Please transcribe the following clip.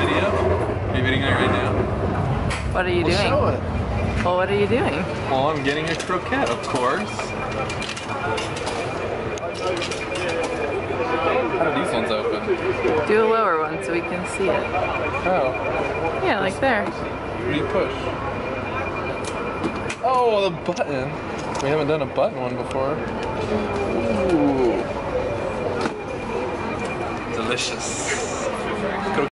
video? Are you videoing it right now? What are you Well, doing? show it. Well, what are you doing? Well, I'm getting a croquette, of course. How do these ones open? Do a lower one so we can see it. Oh. Yeah, like there. What do you push? Oh, the button. We haven't done a button one before. Delicious.